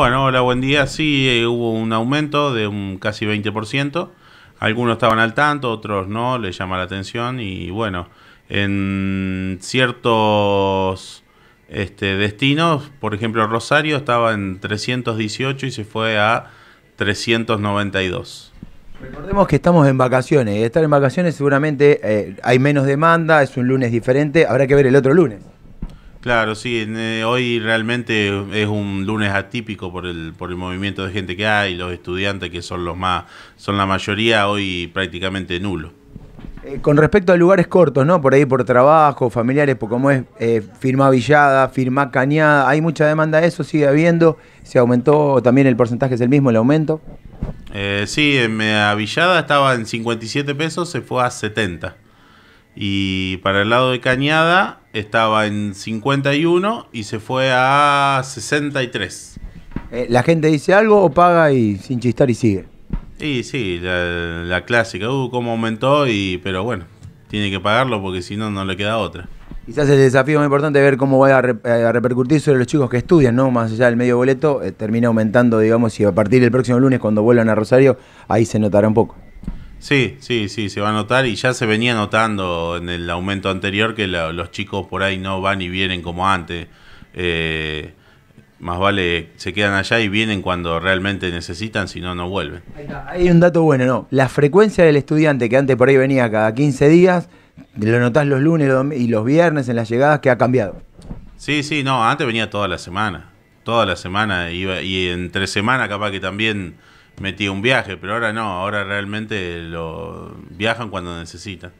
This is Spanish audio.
Bueno, hola, buen día. Sí, eh, hubo un aumento de un casi 20%. Algunos estaban al tanto, otros no, les llama la atención. Y bueno, en ciertos este, destinos, por ejemplo, Rosario estaba en 318 y se fue a 392. Recordemos que estamos en vacaciones y estar en vacaciones seguramente eh, hay menos demanda, es un lunes diferente, habrá que ver el otro lunes. Claro, sí, eh, hoy realmente es un lunes atípico por el, por el movimiento de gente que hay, los estudiantes que son los más, son la mayoría hoy prácticamente nulo. Eh, con respecto a lugares cortos, ¿no? Por ahí por trabajo, familiares, por como es eh, firma Villada, firma Cañada, hay mucha demanda de eso, sigue habiendo, se aumentó también el porcentaje, es el mismo el aumento. Eh, sí, en Villada estaba en 57 pesos, se fue a 70. Y para el lado de Cañada estaba en 51 y se fue a 63. Eh, ¿La gente dice algo o paga y sin chistar y sigue? Sí, sí, la, clásica, uh, cómo aumentó, y, pero bueno, tiene que pagarlo porque si no, no le queda otra. Quizás el desafío más importante es ver cómo va a, repercutir sobre los chicos que estudian, ¿no? Más allá del medio boleto, eh, termina aumentando, digamos, y a partir del próximo lunes, cuando vuelvan a Rosario, ahí se notará un poco. Sí, sí, sí, se va a notar y ya se venía notando en el aumento anterior que los chicos por ahí no van y vienen como antes. Eh, más vale se quedan allá y vienen cuando realmente necesitan, si no, no vuelven. Hay un dato bueno, ¿no? La frecuencia del estudiante que antes por ahí venía cada 15 días, lo notás los lunes y los viernes en las llegadas, que ha cambiado. Sí, sí, no, antes venía toda la semana. Toda la semana iba, y entre semana capaz que también metía un viaje, pero ahora no, ahora realmente lo viajan cuando necesitan.